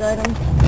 items.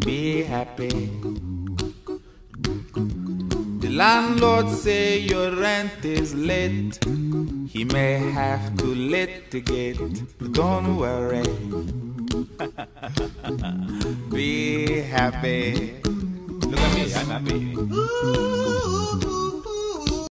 Be happy. The landlord say your rent is late. He may have to litigate, but don't worry. Be happy. Look at me, I'm happy.